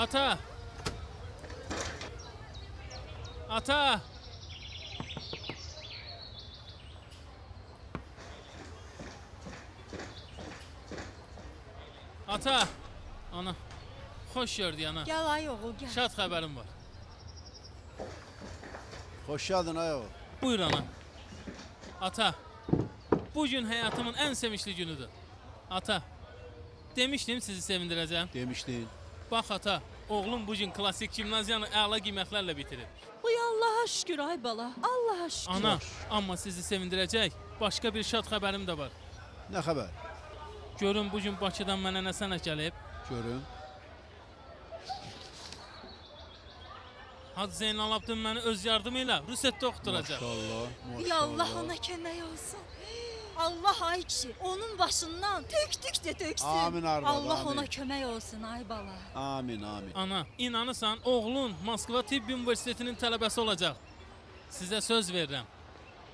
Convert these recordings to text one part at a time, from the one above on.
Ata! Ata! Ata! Ana, xoş gördük ana. Gəl ay oğul, gəl. Şad xəbərim var. Hoş geldin ayol. Buyur ana. Ata, bu gün həyatımın ən sevinçli günüdür. Ata, demişdim sizi sevindirəcəm. Demiştin. Bax ata, oğlum bu gün klassik gimnaziyanı əla qiymətlərlə bitirir. Uy Allaha şükür ay bala. Allaha şükür. Ana, amma sizi sevindirəcək başqa bir şad xəbərim də var. Ne haber? Görün bu gün Bakıdan mənə nə sənə gəlib. Görün. Hacı Zeynalabdin məni öz yardımı ilə Rusetdə oxuturacaq. Maşallah. Uy Allah ona kömək olsun. Allah ay kişi onun başından tük tük de töksün. Amin arvad, Allah amin. ona kömək olsun ay bala. Amin amin. Ana, inanırsan, oğlun Moskva Tibb Universitetinin tələbəsi olacaq. Sizə söz verirəm.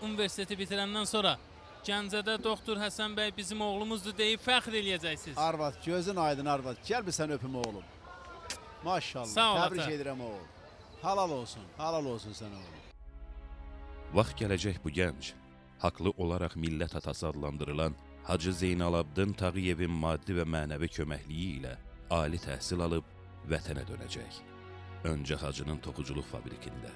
Universiteti bitirəndən sonra Gəncədə doktor Həsən bəy bizim oğlumuzdur deyib fəxr eləyəcəksiniz. Arvad gözün aydın Arvad. Gel bir sen öpüm oğlum. Maşallah. Sağ ol Tebrik ata. ederim oğul. Halal olsun. Halal olsun sana oğlum. Vaxt gələcək bu gənc, haqlı olaraq millət atası adlandırılan Hacı Zeynalabdin Tağıyevin maddi və mənəvi köməkliyi ilə ali təhsil alıb vətənə dönəcək. Öncə Hacının toxuculuq fabrikində,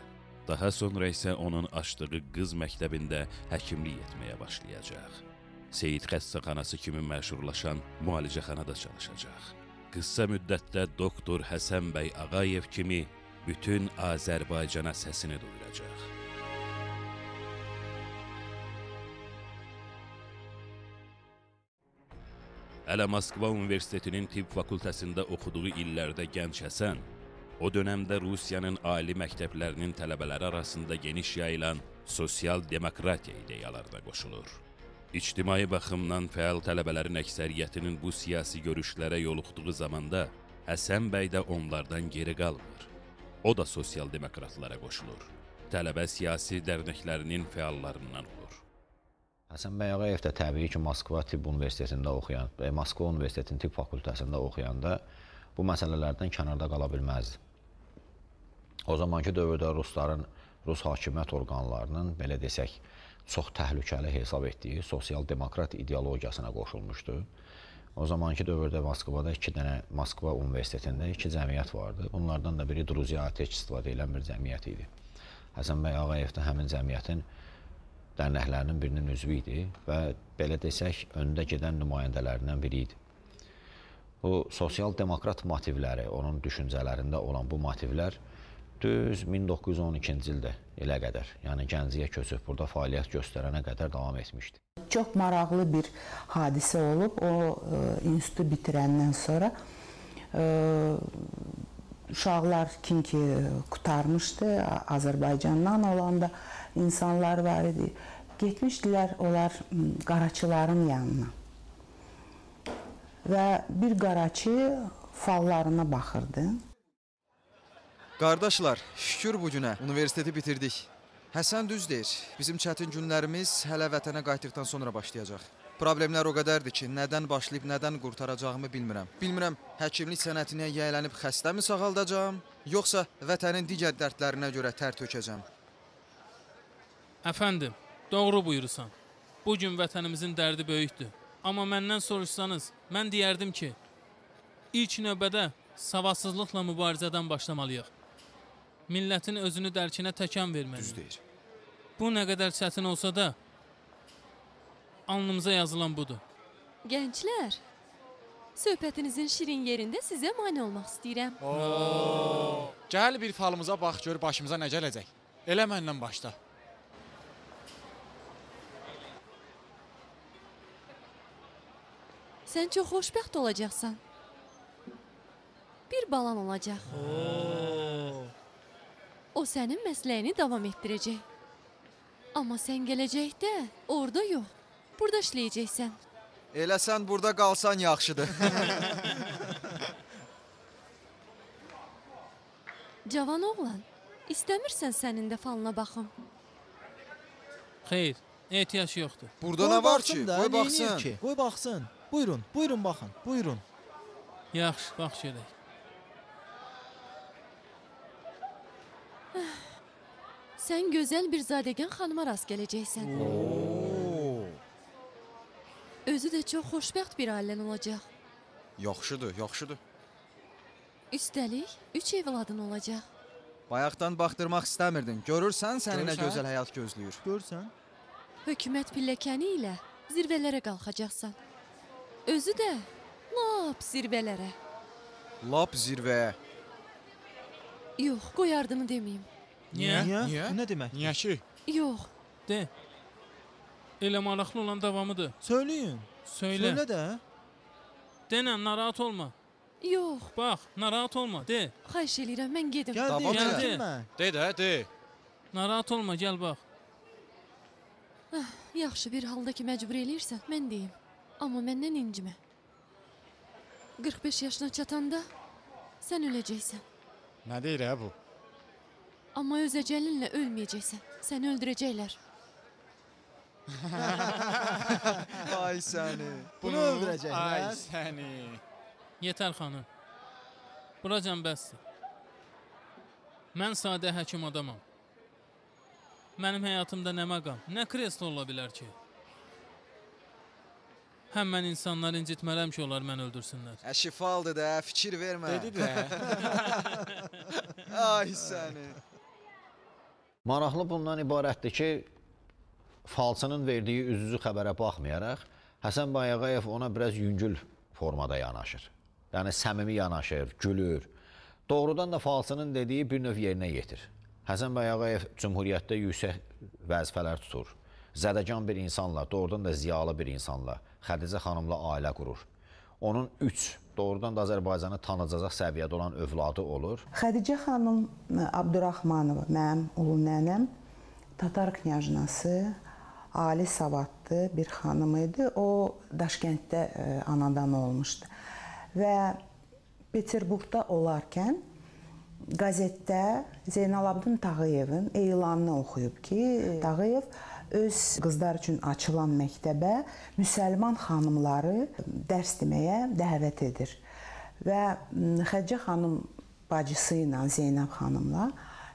daha sonra isə onun açdığı qız məktəbində həkimlik etməyə başlayacaq. Seyid xəstəxanası kimi məşhurlaşan müalicəxanada çalışacaq. Qısa müddətdə doktor Həsən bəy Ağayev kimi bütün Azərbaycana səsini duyuracaq. Hələ Moskva Universitetinin tibb fakültəsində oxuduğu illərdə gənc Həsən o dövrdə Rusiyanın ali məktəblərinin tələbələri arasında geniş yayılan sosial demokratiya ideyalarına qoşulur. İctimai baxımdan fəal tələbələrin əksəriyyətinin bu siyasi görüşlərə yoluxduğu zamanda Həsən bəy də onlardan geri qalmır. O da sosial demokratlara qoşulur. Tələbə siyasi dərnəklərinin fəallarından olur. Həsən bəy Ağayev də təbii ki, Moskva Tibb Universitetində oxuyan, e, Moskva Universitetinin tibb fakültəsində oxuyanda bu məsələlərdən kənarda qala bilməzdi. O zamanki dövrdə rusların, Rus hakimiyyət orqanlarının belə desək, çox təhlükəli hesab etdiyi sosial demokrat ideologiyasına qoşulmuşdu. O zamanki dövrdə Moskvada iki dənə Moskva Universitetində iki cəmiyyət vardı. Bunlardan da biri Druziya Atəçistva deyilən bir cəmiyyət idi. Həsən bəy Ağayev də həmin cəmiyyətin dərnəklərinin birinin üzvü idi və belə desək, öndə gedən nümayəndələrindən biri idi. Bu sosial demokrat motivləri, onun düşüncələrində olan bu motivlər düz 1912-ci ildə elə qədər, yəni Gəncəyə köçüb burada fəaliyyət göstərənə qədər davam etmişdi. Çox maraqlı bir hadisə olub. O e, institutu bitirəndən sonra e, uşaqlar kim ki qutarmışdı, Azərbaycandan olanda insanlar var idi. Getmişdilər onlar qaraçıların yanına. Və bir qaraçı fallarına baxırdı. Qardaşlar, şükür bu günə universiteti bitirdik. Həsən düz deyir. Bizim çətin günlərimiz hələ vətənə qayıtdıqdan sonra başlayacaq. Problemlər o qədərdir ki, nədən başlayıb nədən qurtaracağımı bilmirəm. Bilmirəm, həkimlik sənətinə yiyələnib xəstəmi sağaldacağam, yoxsa vətənin digər dərdlərinə görə tər tökəcəm. Əfəndim, doğru buyurursan. Bu gün vətənimizin dərdi böyükdür. Amma məndən soruşsanız, mən deyərdim ki, ilk növbədə savadsızlıqla mübarizədən başlamalıyıq. Millətin özünü dərkinə təkan verməli. Düz deyir. Bu nə qədər çətin olsa da alnımıza yazılan budur. Gənclər, söhbətinizin şirin yerində sizə mane olmaq istəyirəm. Gəl bir falımıza bax gör başımıza nə gələcək. Elə məndən başla. Sən çox xoşbəxt olacaqsan. Bir balan olacaq. O sənin məsləyini davam etdirəcək. Amma sən gələcəkdə orada yox, burada işləyəcəksən. Elə sən burada qalsan yaxşıdır. Cavan oğlan, istəmirsən sənin də falına baxım. Xeyr, ehtiyac yoxdur. Burada nə var ki? Qoy baxsın. Ki? Qoy baxsın. Buyurun, buyurun baxın, buyurun. Yaxşı, bax gedək. Sən gözəl bir zadəgan xanıma rast gələcəksən. Oo. Özü də çox xoşbəxt bir ailən olacaq. Yaxşıdır, yaxşıdır. Üstəlik, üç evladın olacaq. Bayaqdan baxdırmaq istəmirdin. Görürsən, səni nə gözəl həyat gözləyir. Görsən? Hökumət pilləkəni ilə zirvələrə qalxacaqsan. Özü də lap zirvələrə. Lap zirvəyə. Yox, qoy ardını deməyim. Niyə? Niyə? Bu nə demək? Niyə ki? Yox, De. Elə maraqlı olan davamıdır. Söyləyin. Söylə. Söylə də. Denən narahat olma. yox. Bax, narahat olma. De. Xahiş eləyirəm, mən gedim. Gəl Davam çəkinmə. De də, de. Narahat olma, gəl bax. Yaxşı bir halda ki məcbur eləyirsən, mən deyim. Amma məndən incimə. 45 yaşına çatanda sən öləcəksən. Nə deyir ə bu? Amma öz əcəlinlə ölməyəcəksən. Səni öldürəcəklər. Ay səni. Bunu Ay öldürəcəklər. səni. Yetər xanım. Buracan bəsdir. Mən sadə həkim adamam. Mənim həyatımda nə məqam, nə kreslo ola bilər ki? Həm mən insanları incitmərəm ki, onlar məni öldürsünlər. Ə şifaldır da, fikir vermə. Dedi də. Ay səni. Maraqlı bundan ibarətdir ki, falçının verdiyi üz-üzü xəbərə baxmayaraq, Həsən Bayağayev ona biraz yüngül formada yanaşır. Yəni səmimi yanaşır, gülür. Doğrudan da falçının dediyi bir növ yerinə yetir. Həsən Bayağayev Cümhuriyyətdə yüksək vəzifələr tutur. Zədəcan bir insanla, doğrudan da ziyalı bir insanla, Xədicə xanımla ailə qurur. Onun 3 doğrudan da Azərbaycanı tanıcaq səviyyədə olan övladı olur. Xədicə xanım ə, Abdurrahmanova, mənim ulu nənəm, Tatar knyajnası, ali savadlı bir xanım idi. O Daşkənddə ə, anadan olmuşdu. Və Peterburqda olarkən qəzetdə Zeynalabdin Tağıyevin elanını oxuyub ki, Tağıyev öz qızlar üçün açılan məktəbə müsəlman xanımları dərs deməyə dəvət edir. Və m, Xədicə xanım bacısı ilə Zeynəb xanımla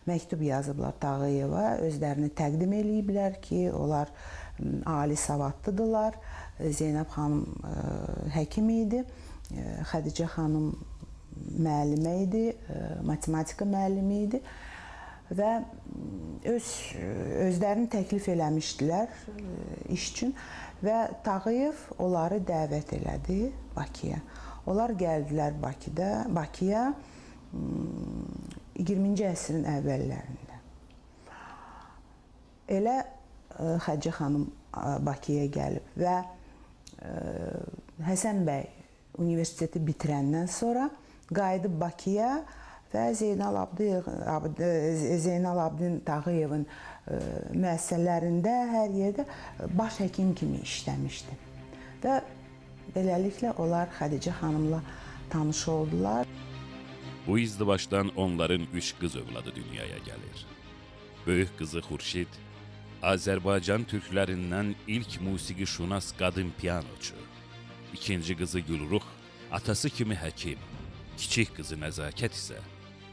məktub yazıblar Tağıyeva, özlərini təqdim eləyiblər ki, onlar ali savadlıdırlar. Zeynəb xanım ə, həkim idi, ə, Xədicə xanım müəllimə idi, ə, matematika müəllimi idi və öz özlərini təklif eləmişdilər iş üçün və Tağıyev onları dəvət elədi Bakıya. Onlar gəldilər Bakıda, Bakıya m, 20-ci əsrin əvvəllərində. Elə ə, Xədicə xanım Bakıya gəlib və Həsən bəy universiteti bitirəndən sonra qayıdıb Bakıya və Zeynal Abdıyeva Abd Zeynal Abdin Tağıyevin ə, müəssisələrində hər yerdə baş həkim kimi işləmişdi. Və beləliklə onlar Xədicə xanımla tanış oldular. Bu izdivaçdan onların üç qız övladı dünyaya gəlir. Böyük qızı Xurşid, Azərbaycan türklərindən ilk musiqi şunas qadın pianoçu. İkinci qızı Gülruh, atası kimi həkim. Kiçik qızı Nəzakət isə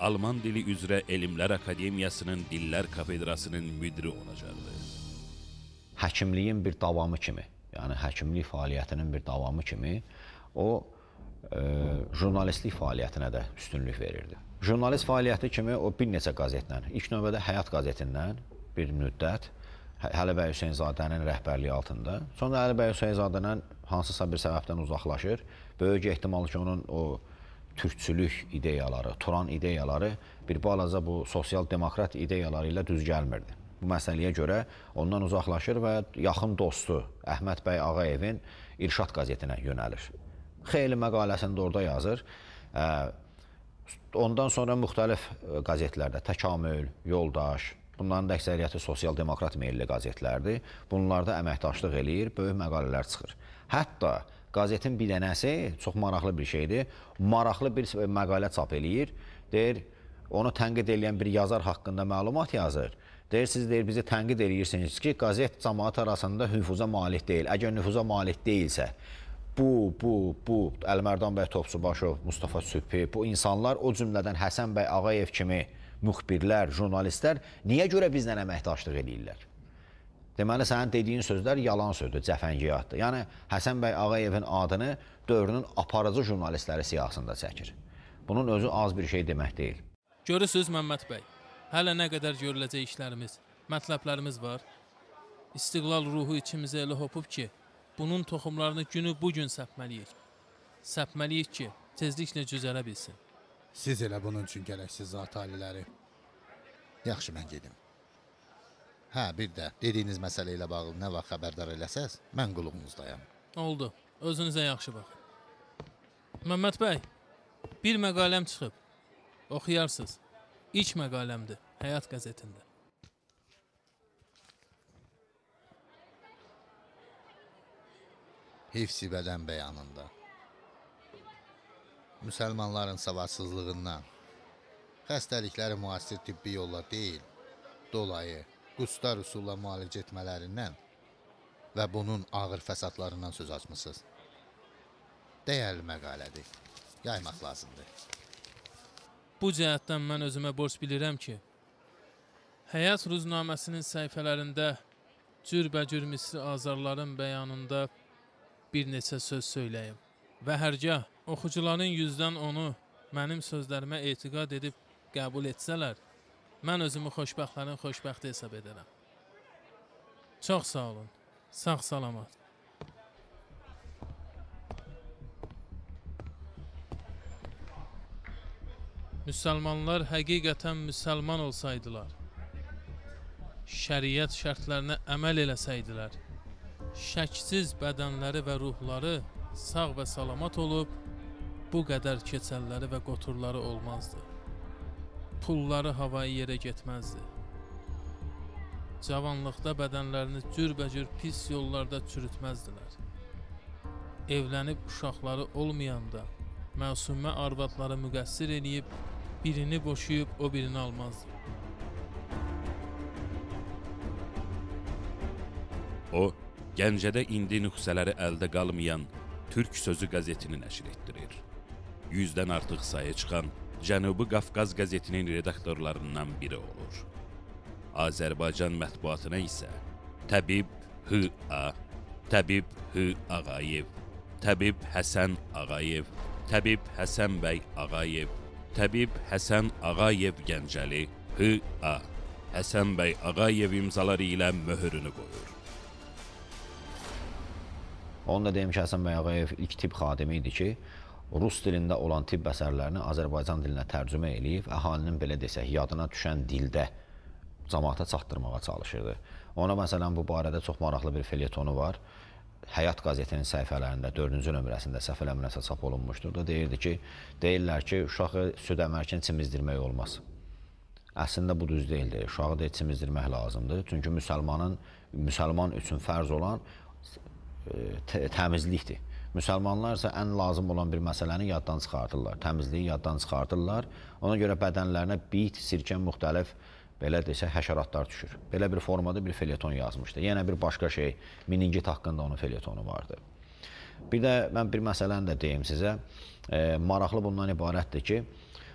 Alman dili üzrə Elmlər Akademiyasının Dillər Kafedrasının müdiri olacaqdı. həkimliyin bir davamı kimi, yəni həkimlik fəaliyyətinin bir davamı kimi o e, jurnalistlik fəaliyyətinə də üstünlük verirdi. Jurnalist fəaliyyəti kimi o bir neçə qəzetlə, ilk növbədə Həyat qəzetindən bir müddət Hə- Həli bəy Hüseynzadənin rəhbərliyi altında. Sonra Əli bəy Hüseynzadədən hansısa bir səbəbdən uzaqlaşır. Böyük ehtimal ki, onun o türkçülük ideyaları, Turan ideyaları bir balaca bu sosial demokrat ideyaları ilə düz gəlmirdi. Bu məsələyə görə ondan uzaqlaşır və yaxın dostu Əhməd bəy Ağayevin İrşad qəzetinə yönəlir. Xeyli məqaləsində orada yazır. Ondan sonra müxtəlif qəzetlərdə Təkamül, Yoldaş, bunların da əksəriyyəti sosial-demokrat meylli qəzetlərdir. Bunlarda əməkdaşlıq eləyir, böyük məqalələr çıxır. Hətta qəzetin bir dənəsi çox maraqlı bir şeydir. Maraqlı bir məqalə çap eləyir. Deyir, onu tənqid edən bir yazar haqqında məlumat yazır. Deyir, siz deyir, bizi tənqid eləyirsiniz ki, qəzet cəmaət arasında nüfuza malik deyil. Əgər nüfuza malik deyilsə, bu, bu, bu Əlmərdan bəy Topçubaşov, Mustafa Sübhi, bu insanlar o cümlədən Həsən bəy Ağayev kimi müxbirlər, jurnalistlər niyə görə bizlə əməkdaşlıq eləyirlər? Deməli sənin dediyin sözlər yalan sözdür, cəfəngiyatdır. Yəni Həsən bəy Ağayevin adını dövrünün aparıcı jurnalistləri siyahısında çəkir. Bunun özü az bir şey demək deyil. Görürsüz Məmməd bəy, hələ nə qədər görüləcək işlərimiz, mətləblərimiz var. İstiqlal ruhu içimizə elə hopub ki, bunun toxumlarını günü bu gün səpməliyik. Səpməliyik ki, tezliklə cüzərə bilsin. Siz elə bunun üçün gərəksiz zat aliləri. Yaxşı mən gedim. Hə, bir də dediyiniz məsələ ilə bağlı nə vaxt xəbərdar eləsəz, mən qulluğunuzdayam. Oldu. Özünüzə yaxşı baxın. Məmməd bəy, bir məqaləm çıxıb. Oxuyarsınız. İlk məqaləmdir Həyat qəzetində. Hifsi bədən bəyanında. Müsəlmanların savadsızlığından, xəstəlikləri müasir tibbi yolla deyil, dolayı, qustar üsulla müalicə etmələrindən və bunun ağır fəsadlarından söz açmısınız. Dəyərli məqalədir. Yaymaq lazımdır. Bu cəhətdən mən özümə borc bilirəm ki, Həyat ruznaməsinin səhifələrində cürbəcür misri azarların bəyanında bir neçə söz söyləyim. Və hərgah oxucuların yüzdən onu mənim sözlərimə etiqad edib qəbul etsələr, mən özümü xoşbəxtlərin xoşbəxti hesab edərəm. Çox sağ olun. Sağ salamat. Müsəlmanlar həqiqətən müsəlman olsaydılar, şəriət şərtlərinə əməl eləsəydilər, şəksiz bədənləri və ruhları sağ və salamat olub, bu qədər keçəlləri və qoturları olmazdı. Pulları havayı yerə getməzdi. Cavanlıqda bədənlərini cürbəcür pis yollarda çürütməzdilər. Evlənib uşaqları olmayanda məsumə arvadları müqəssir eləyib birini boşayıb o birini almazdı. O, Gəncədə indi nüsxələri əldə qalmayan Türk Sözü qəzetini nəşr etdirir. 100-dən artıq sayı çıxan Cənubi Qafqaz qəzetinin redaktorlarından biri olur. Azərbaycan mətbuatına isə Təbib H.A, Təbib H. Ağayev, Təbib Həsən Ağayev, Təbib Həsən bəy Ağayev, Təbib Həsən Ağayev Gəncəli H.A, Həsən bəy Ağayev imzaları ilə möhürünü qoyur. Onu da deyim ki, Həsən bəy Ağayev ilk tibb xadimi idi ki, rus dilində olan tibb əsərlərini Azərbaycan dilinə tərcümə eləyib, əhalinin belə desək, yadına düşən dildə cəmaata çatdırmağa çalışırdı. Ona məsələn bu barədə çox maraqlı bir felyetonu var. Həyat qəzetinin səhifələrində 4-cü nömrəsində səhv eləmirəmsə çap olunmuşdur. Da deyirdi ki, deyirlər ki, uşağı süd əmərkən çimizdirmək olmaz. Əslində bu düz deyildir. Uşağı da çimizdirmək lazımdır. Çünki müsəlmanın müsəlman üçün fərz olan e, təmizlikdir. Müsəlmanlar isə ən lazım olan bir məsələni yaddan çıxardırlar. Təmizliyi yaddan çıxardırlar. Ona görə bədənlərinə bit, sirkə, müxtəlif belə desə həşəratlar düşür. Belə bir formada bir felyeton yazmışdı. Yenə bir başqa şey, miningit haqqında onun felyetonu vardı. Bir də mən bir məsələni də deyim sizə. E, maraqlı bundan ibarətdir ki,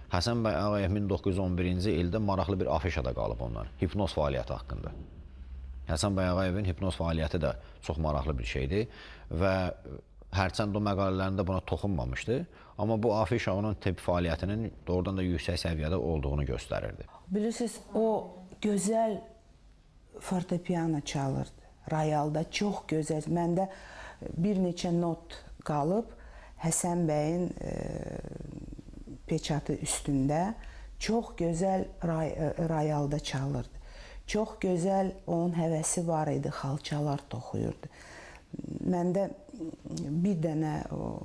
Həsən bəy Ağayev 1911-ci ildə maraqlı bir afişada qalıb ondan. Hipnoz fəaliyyəti haqqında. Həsən bəy Ağayevin hipnoz fəaliyyəti də çox maraqlı bir şeydir və hərçənd o məqalələrində buna toxunmamışdı, amma bu afişa onun tibb fəaliyyətinin doğrudan da yüksək səviyyədə olduğunu göstərirdi. Bilirsiniz, o gözəl fortepiano çalırdı. Rayalda çox gözəl. Məndə bir neçə not qalıb Həsən bəyin e, peçatı üstündə çox gözəl ray rayalda çalırdı. Çox gözəl onun həvəsi var idi, xalçalar toxuyurdu. Məndə bir dənə o,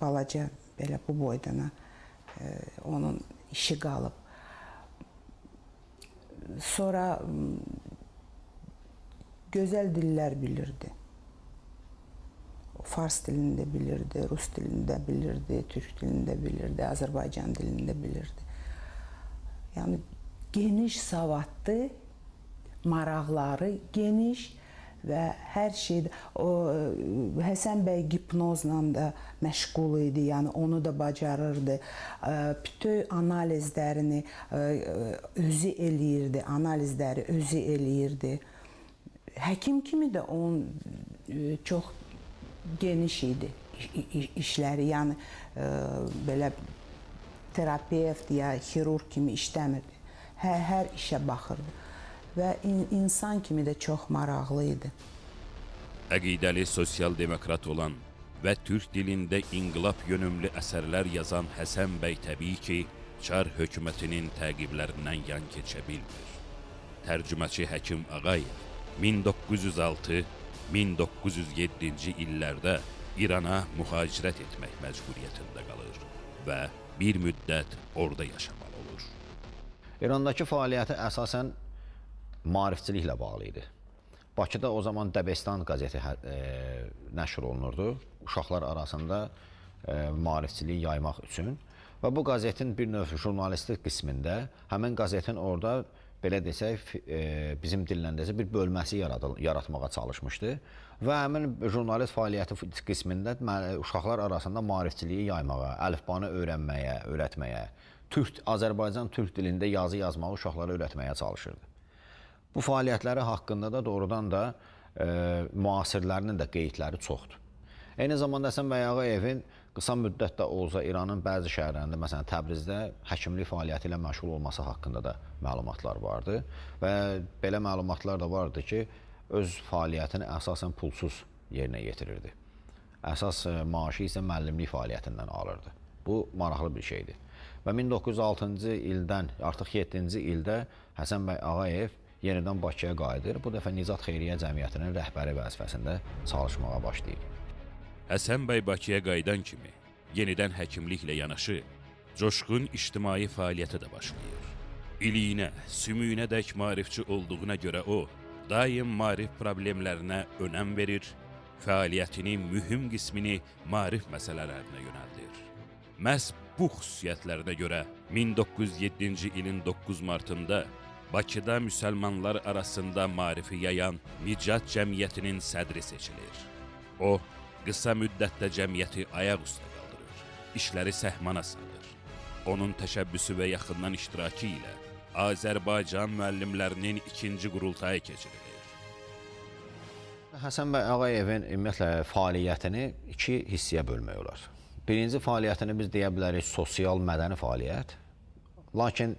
balaca belə bu boydana e, onun işi qalıb. Sonra gözəl dillər bilirdi. Fars dilində bilirdi, rus dilində bilirdi, türk dilində bilirdi, Azərbaycan dilində bilirdi. Yəni geniş savadlı, maraqları geniş və hər şey o ə, Həsən bəy hipnozla da məşğul idi, yəni onu da bacarırdı. Ə, Bütün analizlərini ə, özü eləyirdi, analizləri özü eləyirdi. Həkim kimi də onun çox geniş idi iş- iş- işləri, yəni belə terapevt ya xirurq kimi işləmirdi. Hər hər işə baxırdı və in, insan kimi də çox maraqlı idi. Əqidəli sosial demokrat olan və türk dilində inqilab yönümlü əsərlər yazan Həsən bəy təbii ki, Çar hökumətinin təqiblərindən yan keçə bilmir. Tərcüməçi Həkim Ağayev 1906-1907-ci illərdə İrana mühacirət etmək məcburiyyətində qalır və bir müddət orada yaşamalı olur. İrandakı fəaliyyəti əsasən maarifçiliklə bağlı idi. Bakıda o zaman Dəbestan qəzeti hə- e, nəşr olunurdu uşaqlar arasında e, maarifçiliyi yaymaq üçün və bu qəzetin bir növ jurnalistik qismində həmin qəzetin orada belə desək e, bizim dillə desək bir bölməsi yaradıl yaratmağa çalışmışdı və həmin jurnalist fəaliyyəti qismində uşaqlar arasında maarifçiliyi yaymağa, əlifbanı öyrənməyə, öyrətməyə, türk Azərbaycan türk dilində yazı yazmağı uşaqlara öyrətməyə çalışırdı. Bu fəaliyyətləri haqqında da doğrudan da e, müasirlərinin də qeydləri çoxdur. Eyni zamanda Həsən bəy Ağayevin qısa müddətdə olsa İranın bəzi şəhərlərində, məsələn Təbrizdə həkimlik fəaliyyəti ilə məşğul olması haqqında da məlumatlar vardı və belə məlumatlar da vardı ki, öz fəaliyyətini əsasən pulsuz yerinə yetirirdi. Əsas e, maaşı isə müəllimlik fəaliyyətindən alırdı. Bu maraqlı bir şeydir. Və 1906-cı ildən, artıq 7-ci ildə Həsən bəy Ağayev yenidən Bakıya qayıdır. Bu dəfə Nizat Xeyriyyə Cəmiyyətinin rəhbəri vəzifəsində çalışmağa başlayır. Həsən bəy Bakıya qayıdan kimi yenidən həkimliklə yanaşı coşqun ictimai fəaliyyətə də başlayır. İliyinə, sümüyünədək maarifçi olduğuna görə o, daim maarif problemlərinə önəm verir, fəaliyyətinin mühüm qismini maarif məsələlərinə yönəldir. Məhz bu xüsusiyyətlərinə görə 1907-ci ilin 9 martında Bakıda müsəlmanlar arasında maarifi yayan Micat Cəmiyyətinin sədri seçilir. O, qısa müddətdə cəmiyyəti ayaq üstə qaldırır, işləri səhmana salır. Onun təşəbbüsü və yaxından iştirakı ilə Azərbaycan müəllimlərinin ikinci qurultayı keçirilir. Həsən bəy Ağayevin ümumiyyətlə fəaliyyətini iki hissəyə bölmək olar. Birinci fəaliyyətini biz deyə bilərik sosial mədəni fəaliyyət. Lakin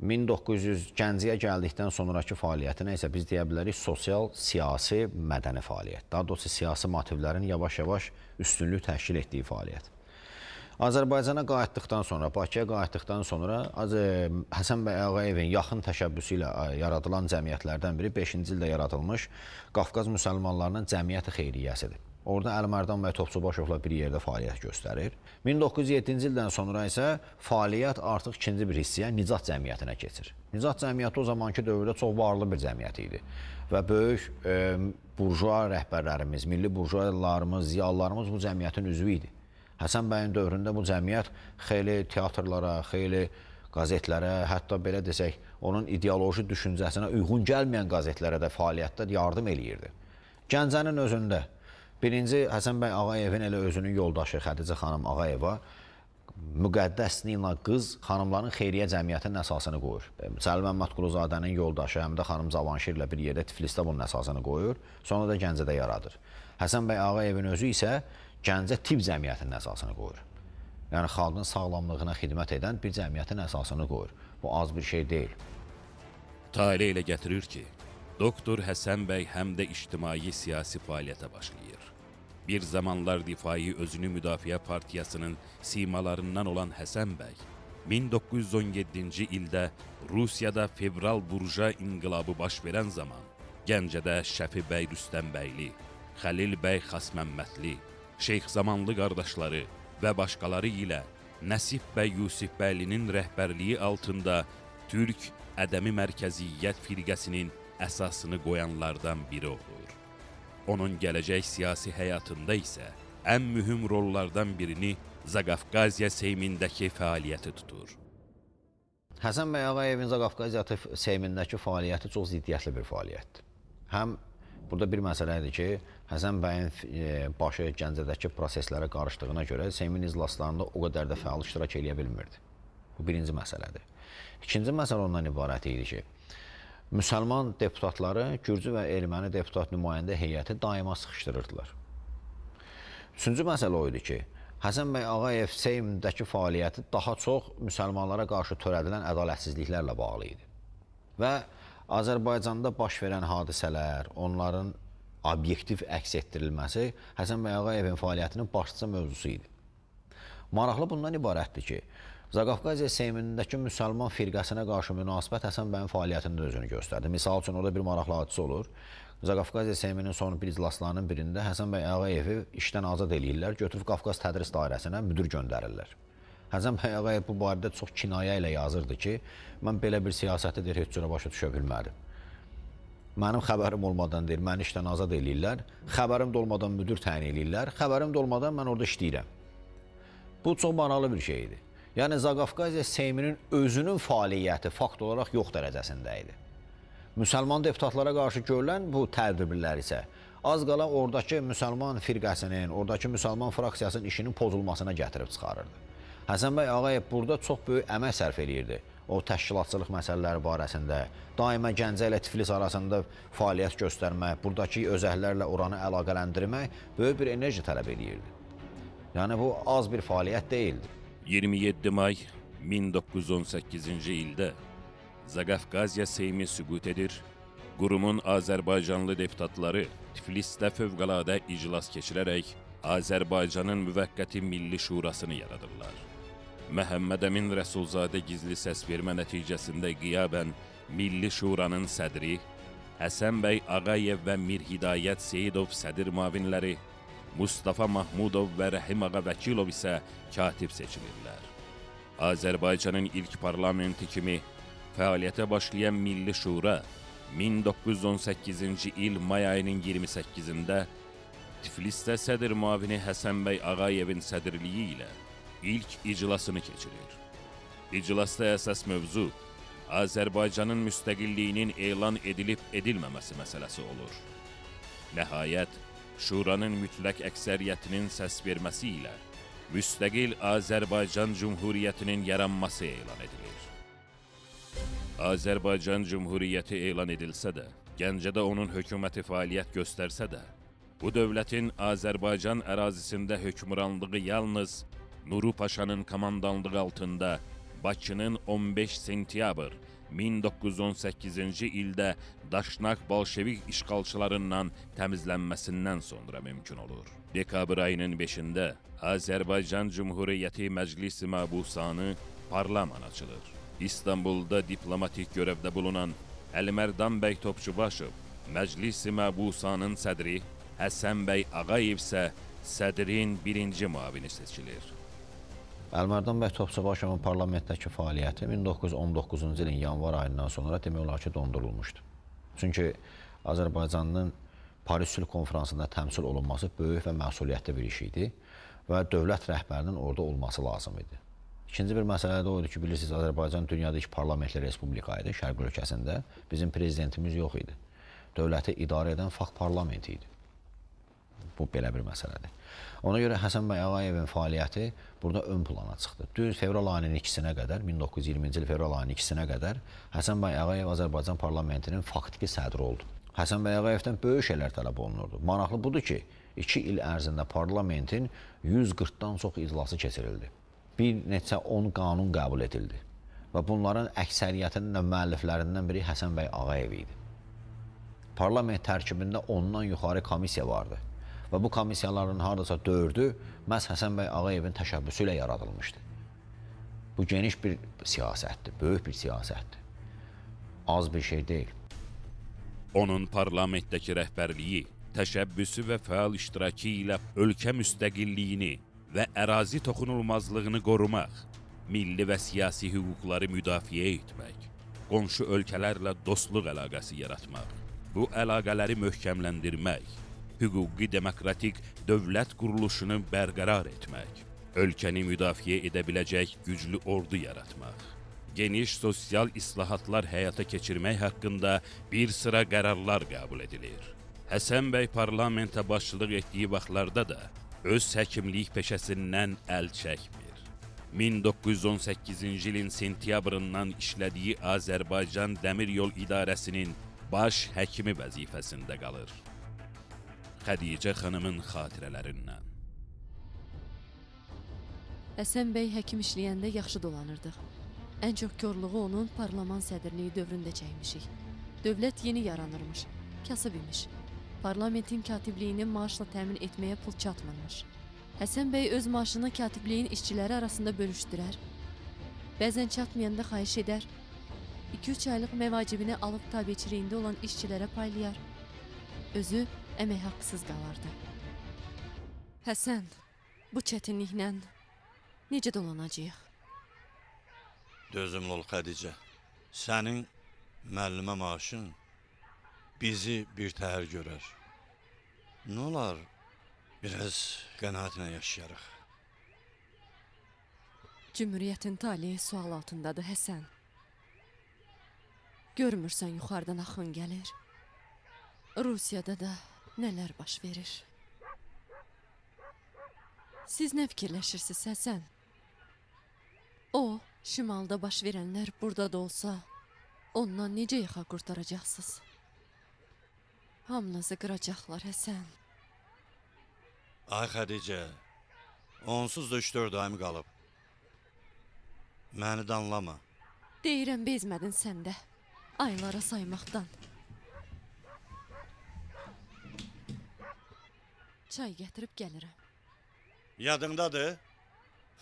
1900 Gəncəyə gəldikdən sonrakı fəaliyyətinə isə biz deyə bilərik sosial, siyasi, mədəni fəaliyyət. Daha doğrusu siyasi motivlərin yavaş-yavaş üstünlük təşkil etdiyi fəaliyyət. Azərbaycana qayıtdıqdan sonra, Bakıya qayıtdıqdan sonra Az Həsən bəy Ağayevin yaxın təşəbbüsü ilə ə, yaradılan cəmiyyətlərdən biri 5-ci ildə yaradılmış Qafqaz müsəlmanlarının cəmiyyəti xeyriyyəsidir. Orada Əlimərdan bəy Topçubaşovla bir yerdə fəaliyyət göstərir. 1907-ci ildən sonra isə fəaliyyət artıq ikinci bir hissəyə Nicat cəmiyyətinə keçir. Nicat cəmiyyəti o zamanki dövrdə çox varlı bir cəmiyyət idi və böyük e, burjua rəhbərlərimiz, milli burjualarımız, ziyalılarımız bu cəmiyyətin üzvü idi. Həsən bəyin dövründə bu cəmiyyət xeyli teatrlara, xeyli qəzetlərə, hətta belə desək, onun ideoloji düşüncəsinə uyğun gəlməyən qəzetlərə də fəaliyyətdə yardım eləyirdi. Gəncənin özündə birinci Həsən bəy Ağayevin elə özünün yoldaşı Xədicə xanım Ağayeva müqəddəs Nina qız xanımların xeyriyyə cəmiyyətinin əsasını qoyur. Cəlil Məmmədquluzadənin yoldaşı həm də xanım Zavanşirlə bir yerdə Tiflisdə bunun əsasını qoyur, sonra da Gəncədə yaradır. Həsən bəy Ağayevin özü isə Gəncə tibb cəmiyyətinin əsasını qoyur. Yəni xalqın sağlamlığına xidmət edən bir cəmiyyətin əsasını qoyur. Bu az bir şey deyil. Tale elə gətirir ki, doktor Həsən bəy həm də ictimai siyasi fəaliyyətə başlayır. Bir zamanlar Difai Özünü Müdafiə Partiyasının simalarından olan Həsən bəy 1917-ci ildə Rusiyada fevral burja inqilabı baş verən zaman Gəncədə Şəfi bəy Rüstəmbəyli, Xəlil bəy Xasməmmədli, Şeyx Zamanlı qardaşları və başqaları ilə Nəsib bəy Yusifbəylinin rəhbərliyi altında Türk Ədəmi Mərkəziyyət firqəsinin əsasını qoyanlardan biri olur. Onun gələcək siyasi həyatında isə ən mühüm rollardan birini Zaqafqaziya Seymindəki fəaliyyəti tutur. Həsən bəy Ağayevin Zaqafqaziya Seymindəki fəaliyyəti çox ziddiyyətli bir fəaliyyətdir. Həm Burada bir məsələ idi ki, Həsən bəyin e, başı Gəncədəki proseslərə qarışdığına görə Seymin iclaslarında o qədər də fəal iştirak edə bilmirdi. Bu birinci məsələdir. İkinci məsələ ondan ibarət idi ki, müsəlman deputatları Gürcü və erməni deputat nümayəndə heyəti daima sıxışdırırdılar. Üçüncü məsələ o idi ki, Həsən bəy Ağayev Seymdəki fəaliyyəti daha çox müsəlmanlara qarşı törədilən ədalətsizliklərlə bağlı idi. Və Azərbaycanda baş verən hadisələr, onların obyektiv əks etdirilməsi Həsən bəy Ağayevin fəaliyyətinin başlıca mövzusu idi. Maraqlı bundan ibarətdir ki, Zaqafqaziya Seymindəki müsəlman firqəsinə qarşı münasibət Həsən bəyin fəaliyyətində özünü göstərdi. Misal üçün, orada bir maraqlı hadisə olur. Zaqafqaziya Seyminin son bir iclaslarının birində Həsən bəy Ağayevi işdən azad eləyirlər, götürüb Qafqaz tədris dairəsinə müdir göndərirlər. Həsən bəy Ağayev bu barədə çox kinayə ilə yazırdı ki, mən belə bir siyasəti deyir, heç cürə başa düşə bilmədim. Mənim xəbərim olmadan deyir, məni işdən azad eləyirlər, xəbərim də olmadan müdir təyin eləyirlər, xəbərim də olmadan mən orada işləyirəm. Bu çox maraqlı bir şey idi. Yəni Zaqafqaziya Seyminin özünün fəaliyyəti fakt olaraq yox dərəcəsində idi. Müsəlman deputatlara qarşı görülən bu tədbirlər isə az qala oradakı müsəlman firqəsinin, oradakı müsəlman fraksiyasının işinin pozulmasına gətirib çıxarırdı. Həsən bəy Ağayev burada çox böyük əmək sərf eləyirdi. O təşkilatçılıq məsələləri barəsində, daima Gəncə ilə Tiflis arasında fəaliyyət göstərmək, buradakı özəllərlə oranı əlaqələndirmək böyük bir enerji tələb eləyirdi. Yəni bu az bir fəaliyyət deyildi. 27 may 1918-ci ildə Zaqafqaziya Seymi süqut edir. Qurumun Azərbaycanlı deputatları Tiflisdə fövqəladə iclas keçirərək Azərbaycanın müvəqqəti Milli Şurasını yaradırlar. Məhəmməd Əmin Rəsulzadə gizli səsvermə nəticəsində qiyabən Milli Şuranın sədri, Həsən bəy Ağayev və Mir Hidayət Seyidov sədir müavinləri, Mustafa Mahmudov və Rəhim Ağa Vəkilov isə katib seçilirlər. Azərbaycanın ilk parlamenti kimi fəaliyyətə başlayan Milli Şura 1918-ci il may ayının 28-də Tiflisdə sədr müavini Həsən bəy Ağayevin sədrliyi ilə ilk iclasını keçirir. İclasda əsas mövzu Azərbaycanın müstəqilliyinin elan edilib edilməməsi məsələsi olur. Nəhayət, Şuranın mütləq əksəriyyətinin səs verməsi ilə müstəqil Azərbaycan Cümhuriyyətinin yaranması elan edilir. Azərbaycan Cümhuriyyəti elan edilsə də, Gəncədə onun hökuməti fəaliyyət göstərsə də, bu dövlətin Azərbaycan ərazisində hökmranlığı yalnız Nuru Paşanın komandanlığı altında Bakının 15 sentyabr 1918-ci ildə Daşnak bolşevik işğalçılarından təmizlənməsindən sonra mümkün olur. Dekabr ayının 5-də Azərbaycan Cümhuriyyəti Məclisi Məbusanı parlament açılır. İstanbulda diplomatik görevdə bulunan Əlimərdan bəy Topçubaşov Məclisi Məbusanın sədri, Həsən bəy Ağayev isə sədrin birinci müavini seçilir. Əlmərdan bəy Topçubaşovun parlamentdəki fəaliyyəti 1919-cu ilin yanvar ayından sonra demək olar ki, dondurulmuşdu. Çünki Azərbaycanın Paris Sülh Konfransında təmsil olunması böyük və məsuliyyətli bir iş idi və dövlət rəhbərinin orada olması lazım idi. İkinci bir məsələ də o idi ki, bilirsiniz, Azərbaycan dünyada ilk parlamentli respublika idi, Şərq ölkəsində. Bizim prezidentimiz yox idi. Dövləti idarə edən fakt parlament idi. Bu belə bir məsələdir. Ona görə Həsən bəy Ağayevin fəaliyyəti burada ön plana çıxdı. Düz fevral ayının 2-sinə qədər, 1920-ci il fevral ayının 2-sinə qədər Həsən bəy Ağayev Azərbaycan parlamentinin faktiki sədri oldu. Həsən bəy Ağayevdən böyük şeylər tələb olunurdu. Maraqlı budur ki, 2 il ərzində parlamentin 140-dan çox iclası keçirildi. Bir neçə 10 qanun qəbul edildi və bunların əksəriyyətinin də müəlliflərindən biri Həsən bəy Ağayev idi. Parlament tərkibində ondan yuxarı komissiya vardı və bu komissiyaların hardasa dördü məhz Həsən bəy Ağayevin təşəbbüsü ilə yaradılmışdı. Bu geniş bir siyasətdir, böyük bir siyasətdir. Az bir şey deyil. Onun parlamentdəki rəhbərliyi, təşəbbüsü və fəal iştirakı ilə ölkə müstəqilliyini və ərazi toxunulmazlığını qorumaq, milli və siyasi hüquqları müdafiə etmək, qonşu ölkələrlə dostluq əlaqəsi yaratmaq, bu əlaqələri möhkəmləndirmək, hüquqi demokratik dövlət quruluşunu bərqərar etmək, ölkəni müdafiə edə biləcək güclü ordu yaratmaq, geniş sosial islahatlar həyata keçirmək haqqında bir sıra qərarlar qəbul edilir. Həsən bəy parlamentə başçılıq etdiyi vaxtlarda da öz həkimlik peşəsindən əl çəkmir. 1918-ci ilin sentyabrından işlədiyi Azərbaycan Dəmir Yol İdarəsinin baş həkimi vəzifəsində qalır. Xədicə xanımın xatirələrindən. Həsən bəy həkim işləyəndə yaxşı dolanırdıq. Ən çox korluğu onun parlament sədrliyi dövründə çəkmişik. Dövlət yeni yaranırmış, kasıb imiş. Parlamentin katibliyini maaşla təmin etməyə pul çatmırmış. Həsən bəy öz maaşını katibliyin işçiləri arasında bölüşdürər. Bəzən çatmayanda xahiş edər. 2-3 aylıq məvacibini alıb tabiçiliyində olan işçilərə paylayar. Özü əmək haqqısız qalardı. Həsən, bu çətinliklə necə dolanacağıq? Dözümlü ol Xədicə. Sənin müəllimə maaşın bizi bir təhər görər. Nə olar? Biraz qənaətlə yaşayarıq. Cümhuriyyətin taleyi sual altındadır Həsən. Görmürsən yuxarıdan axın gəlir. Rusiyada da nələr baş verir. Siz nə fikirləşirsiniz Həsən? O, şimalda baş verənlər burada da olsa, ondan necə yaxa qurtaracaqsınız? Hamınızı qıracaqlar Həsən. Ay Xədicə, onsuz da 3-4 ayım qalıb. Məni danlama. Deyirəm bezmədin sən də. Aylara saymaqdan. Çay gətirib gəlirəm. Yadındadır?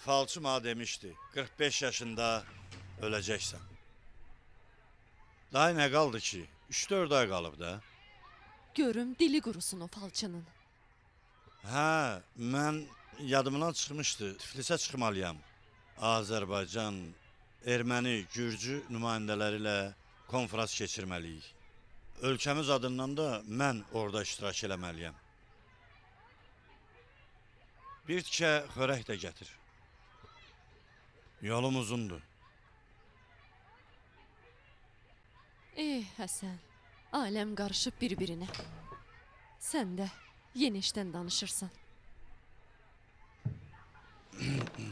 Falçı ma demişdi. 45 yaşında öləcəksən. Daha nə qaldı ki? 3-4 ay qalıb da. Görüm dili qurusun o falçının. Hə, mən yadımdan çıxmışdı. Tiflisə çıxmalıyam. Azərbaycan, erməni, gürcü nümayəndələri ilə konfrans keçirməliyik. Ölkəmiz adından da mən orada iştirak eləməliyəm. Bir tikə xörək də gətir. Yolum uzundur. Eh Həsən, aləm qarışıb bir-birinə. Sən də yeni işdən danışırsan.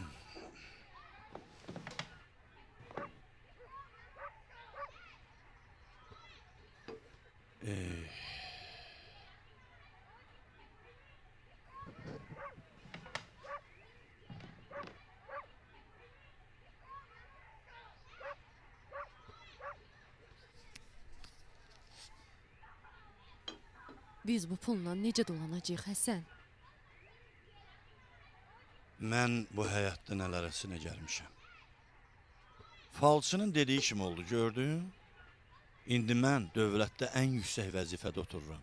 Biz bu pulla necə dolanacağıq Həsən? mən bu həyatda nələrisinə gəlmişəm. Falçının dediyi kimi oldu, gördün? İndi mən dövlətdə ən yüksək vəzifədə otururam.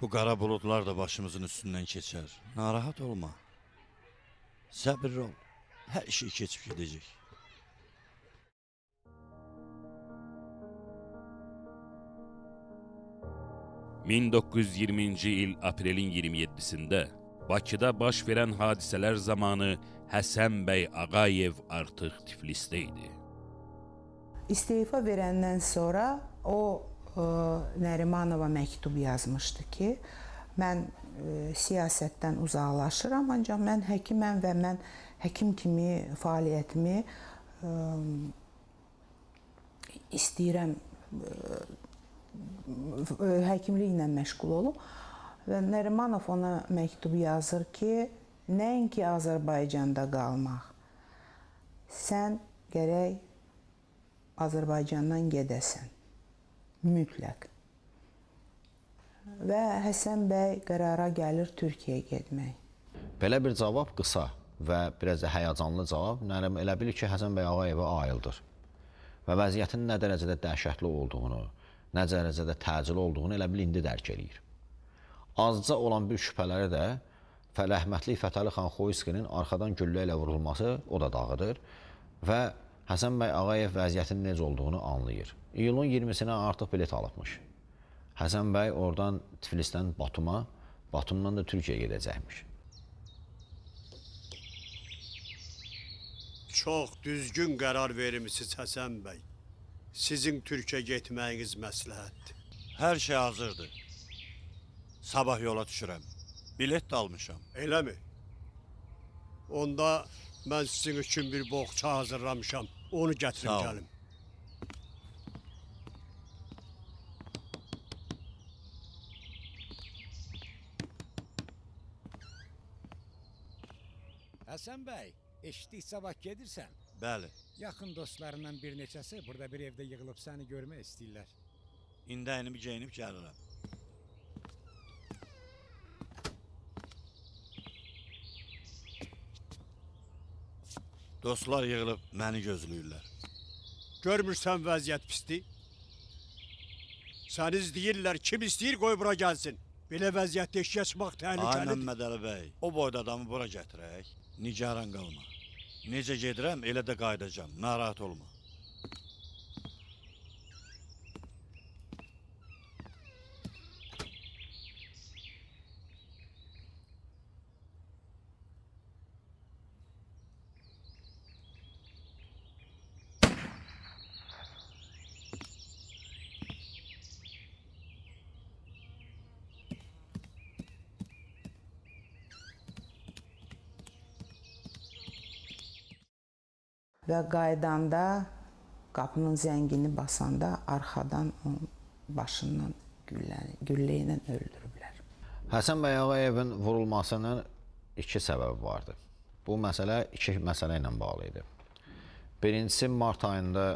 Bu qara buludlar da başımızın üstündən keçər. Narahat olma. Səbirli ol. Hər şey keçib gedəcək. ...1920-ci il aprelin 27-sində Bakıda baş verən hadisələr zamanı Həsən bəy Ağayev artıq Tiflisdə idi. İstefa verəndən sonra o ə, Nərimanova məktub yazmışdı ki, mən ə, siyasətdən uzaqlaşıram, ancaq mən həkiməm və mən həkim kimi fəaliyyətimi ə, istəyirəm ə, həkimliklə məşğul olum. Və Nərimanov ona məktub yazır ki, nəinki Azərbaycanda qalmaq. Sən gərək Azərbaycandan gedəsən. Mütləq. Və Həsən bəy qərara gəlir Türkiyəyə getmək. Belə bir cavab qısa və biraz da həyəcanlı cavab Nərim elə bilir ki, Həsən bəy Ağayeva ayıldır. Və vəziyyətin nə dərəcədə dəhşətli olduğunu, nə dərəcədə təcil olduğunu elə bil indi dərk eləyir. Azca olan bir şübhələri də rəhmətli Fətəli xan Xoyskinin arxadan güllə ilə vurulması o da dağıdır və Həsən bəy Ağayev vəziyyətin necə olduğunu anlayır. İyulun 20-sinə artıq bilet alıbmış. Həsən bəy oradan Tiflisdən Batuma, Batumdan da Türkiyəyə gedəcəkmiş. Çox düzgün qərar vermisiniz Həsən bəy. Sizin Türkiyə getməyiniz məsləhətdir. Hər şey hazırdır. Sabah yola düşürəm. Bilet də almışam. Eləmi? Onda mən sizin üçün bir boğça hazırlamışam. Onu ol. gəlim. Həsən bəy, eşitdik sabah gedirsən. Bəli. Yaxın dostlarından bir neçəsi burada bir evdə yığılıb səni görmək istəyirlər. İndi əynimi geyinib gəlirəm. Dostlar yığılıb məni gözləyirlər. Görmürsən vəziyyət pisdir? Səni izləyirlər, kim istəyir qoy bura gəlsin. Belə vəziyyətdə eşiyə çıxmaq Ay təhlükəlidir. Məmməd Əli bəy, o boyda adamı bura gətirək. Nigaran qalma. Necə gedirəm, elə də qayıdacam. Narahat olma. Və qaydanda qapının zəngini basanda arxadan onun başından güllə, güllə ilə öldürüblər. Həsən bəy Ağayevin vurulmasının iki səbəbi vardı. Bu məsələ iki məsələ ilə bağlı idi. Birincisi mart ayında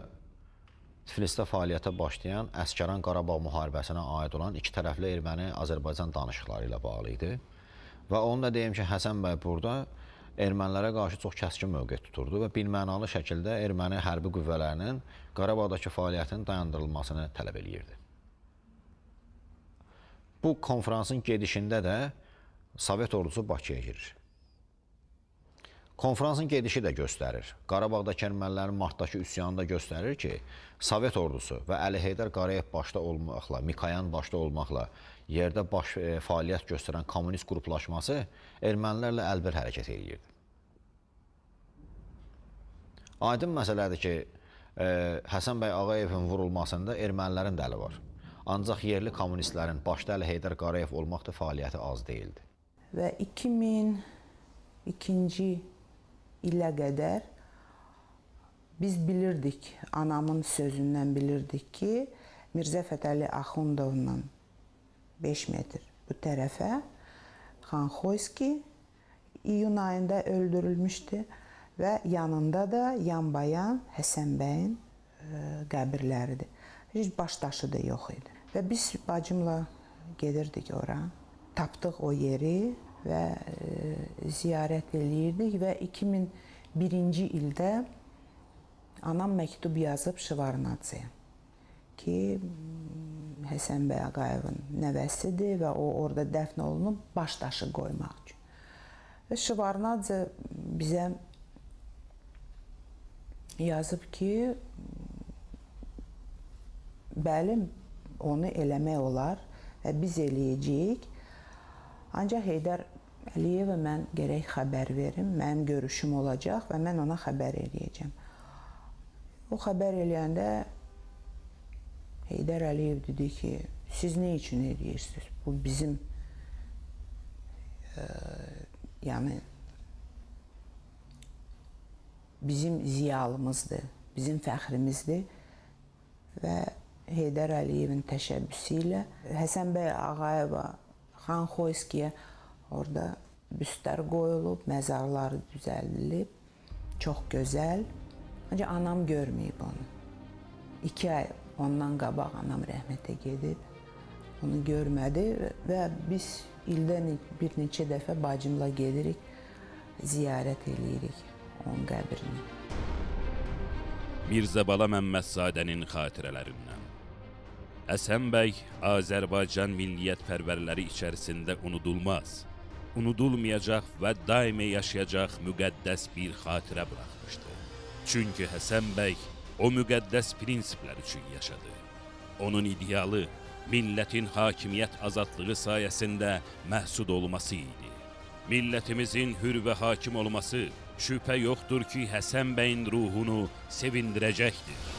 Tiflisdə fəaliyyətə başlayan Əskəran Qarabağ müharibəsinə aid olan iki tərəfli Erməni-Azərbaycan danışıqları ilə bağlı idi. Və onu da deyim ki, Həsən bəy burada ermənilərə qarşı çox kəskin mövqe tuturdu və bilmənalı şəkildə erməni hərbi qüvvələrinin Qarabağdakı fəaliyyətinin dayandırılmasını tələb eləyirdi. Bu konfransın gedişində də Sovet ordusu Bakıya girir. Konfransın gedişi də göstərir. Qarabağdakı ermənilərin martdakı üsyanı da göstərir ki, Sovet ordusu və Əli Heydər Qarayev başda olmaqla, Mikayan başda olmaqla yerdə baş e, fəaliyyət göstərən kommunist qruplaşması ermənilərlə əlbir hərəkət edirdi. Aydın məsələdir ki, e, Həsən bəy Ağayevin vurulmasında ermənilərin də əli var. Ancaq yerli kommunistlərin başda Əli Heydər Qarayev olmaqda fəaliyyəti az deyildi. Və 2002-ci ilə qədər biz bilirdik, anamın sözündən bilirdik ki, Mirzə Fətəli Axundovla 5 metr bu tərəfə Xanxoyski iyun ayında öldürülmüşdü və yanında da yanbayan Həsən bəyin e, qəbirləridir. Heç baş daşı da yox idi. Və biz bacımla gedirdik ora. Tapdıq o yeri və e, ziyarət eləyirdik və 2001-ci ildə anam məktub yazıb Şıvarnadzəyə ki, Həsən bəy Ağayevin nəvəsidir və o orada dəfn olunub baş daşı qoymaq üçün. Və Şıvarnadzə bizə yazıb ki, bəli, onu eləmək olar və biz eləyəcəyik. Ancaq Heydər Əliyevə mən gərək xəbər verim, mənim görüşüm olacaq və mən ona xəbər eləyəcəm. O xəbər eləyəndə Heydər Əliyev dedi ki, siz nə üçün eləyirsiniz? Bu bizim e, yəni bizim ziyalımızdır, bizim fəxrimizdir və Heydər Əliyevin təşəbbüsü ilə Həsən bəy Ağayeva Xan Xoyskiyə orada büstlər qoyulub, məzarları düzəldilib. Çox gözəl. Ancaq anam görməyib onu. 2 ay ondan qabaq anam rəhmətə gedib. Onu görmədi və biz ildə bir neçə dəfə bacımla gedirik, ziyarət eləyirik onun qəbrini. Mirzə Bala Məmmədsadənin xatirələrindən. Həsən bəy Azərbaycan milliyyətpərvərləri içərisində unudulmaz, unudulmayacaq və daimi yaşayacaq müqəddəs bir xatirə buraxmışdı. Çünki Həsən bəy o müqəddəs prinsiplər üçün yaşadı. Onun idealı millətin hakimiyyət azadlığı sayəsində məhsud olması idi. Millətimizin hür və hakim olması şübhə yoxdur ki, Həsən bəyin ruhunu sevindirəcəkdir.